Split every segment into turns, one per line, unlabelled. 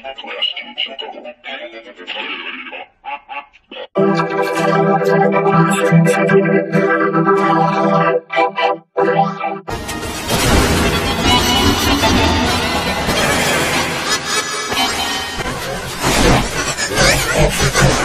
Ha ha ha!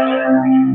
Música